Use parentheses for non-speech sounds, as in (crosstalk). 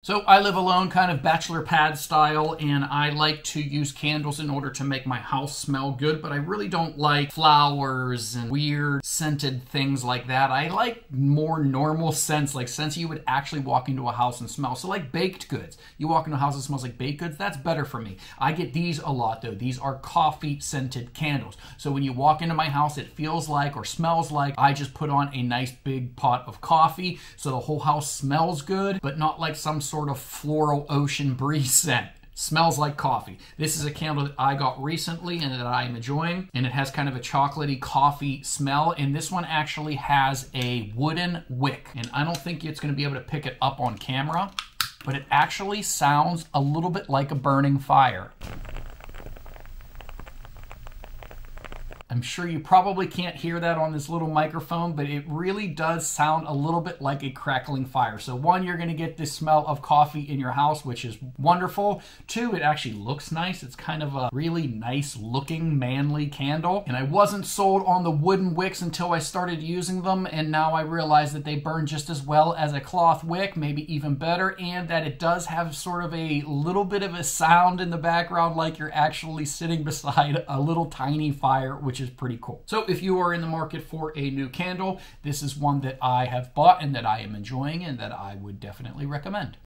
So I live alone, kind of bachelor pad style, and I like to use candles in order to make my house smell good, but I really don't like flowers and weird scented things like that. I like more normal scents, like scents you would actually walk into a house and smell. So like baked goods. You walk into a house that smells like baked goods, that's better for me. I get these a lot though. These are coffee scented candles. So when you walk into my house, it feels like or smells like I just put on a nice big pot of coffee. So the whole house smells good, but not like some sort of floral ocean breeze scent. Smells like coffee. This is a candle that I got recently and that I am enjoying, and it has kind of a chocolatey coffee smell. And this one actually has a wooden wick, and I don't think it's going to be able to pick it up on camera, but it actually sounds a little bit like a burning fire. I'm sure you probably can't hear that on this little microphone, but it really does sound a little bit like a crackling fire. So one, you're going to get this smell of coffee in your house, which is wonderful. Two, it actually looks nice. It's kind of a really nice looking manly candle. And I wasn't sold on the wooden wicks until I started using them. And now I realize that they burn just as well as a cloth wick, maybe even better. And that it does have sort of a little bit of a sound in the background like you're actually sitting (laughs) beside a little tiny fire, which which is pretty cool. So if you are in the market for a new candle, this is one that I have bought and that I am enjoying and that I would definitely recommend.